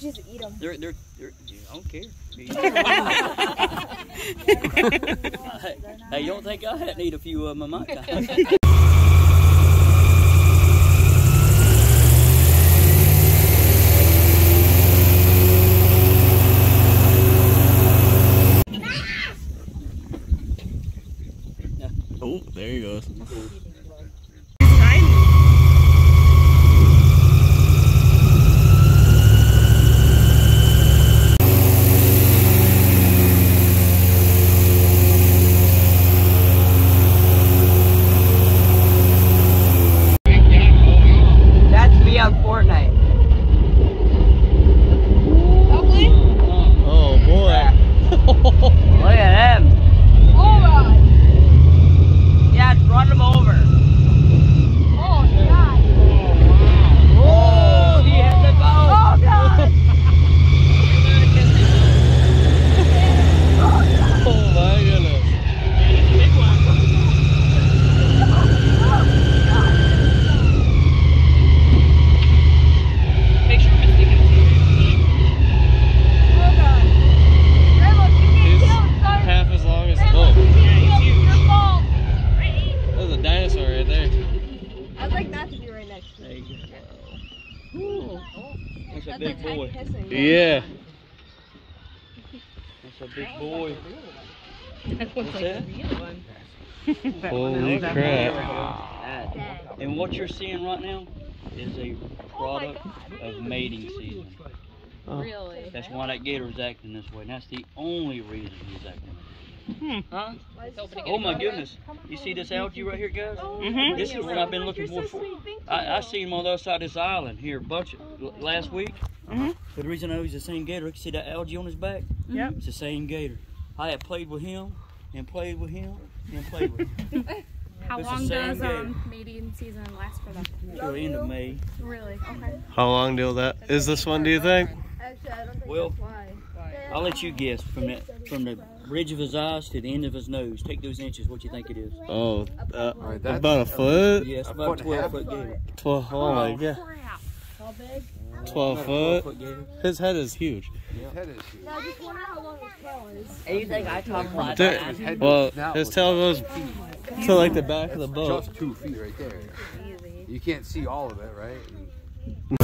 choose to eat them. They're, they're, they're, I don't care. hey, you don't think I hadn't eat a few of them in my time? Oh, there he goes. That's me on Fortnite. Oh boy. Look at him. Yeah, run him over. Oh, he hit the ball. Oh, God. Oh my goodness. Make sure Misty can see He's half as long as oh, there's a dinosaur right there. I'd like that to be right next to There me. you go. That's a big boy. hissing. Yeah. That's a big boy. That looks like that? a real one. Holy crap. And what you're seeing right now is a product of mating season. Oh. Really? That's why that gator is acting this way. And that's the only reason he's acting this way. Huh? Oh my goodness. You see this algae right here, guys? Mhm. This is what I've been looking for. for I, I seen him on the other side of this island here a bunch of, last week. Mhm. But the reason I know he's the same gator, you see that algae on his back? Yep. It's the same gator. I had played with him and played with him and played with him. How It's long does um, mating season last for them? Till the end of May. Really? Okay. How long till that is this one? Do you think? Actually, I don't think Well, that's why. I'll let you guess from the from the bridge of his eyes to the end of his nose. Take those inches. What you think it is? Oh, uh, Alright, that's about a foot. Yes, A about a and a half? twelve foot gator. Twelve. Oh my god. Crap. Twelve About a foot. foot. His head is huge. Yeah. His head is huge. No, I just wonder how long his tail is. And you think I talk about Dude, that? head well, his tail goes to like the back of the boat. Just two feet right there. You can't see all of it, right?